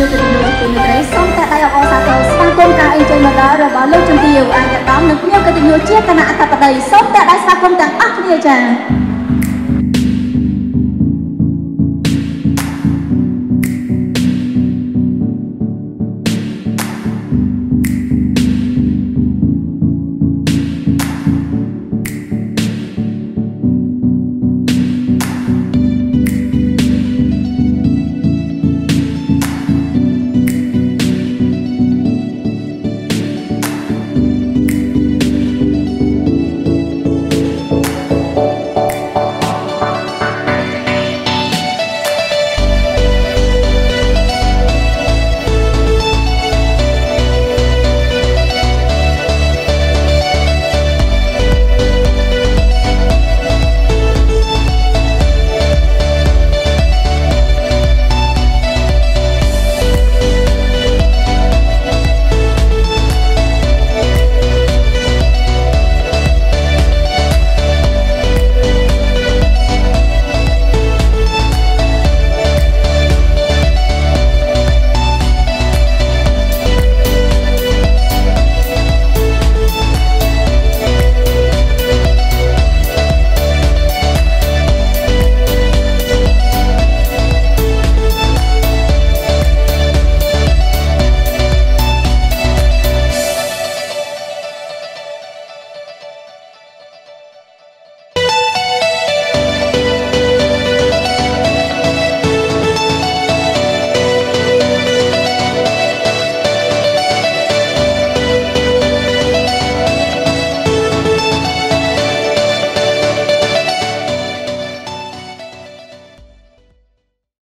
ភ្ញៀវទៅជំនួយពីត្រីសូមតែដៃអបអរសាទរស្វាគមន៍ការអេនជ័យមកដល់របស់លោកជំទាវអាយដាមនិងភ្ញៀវកិត្តិយសជាគណៈអធិបតីសូមតែដៃស្វាគមន៍ទាំងអស់គ្នាចា៎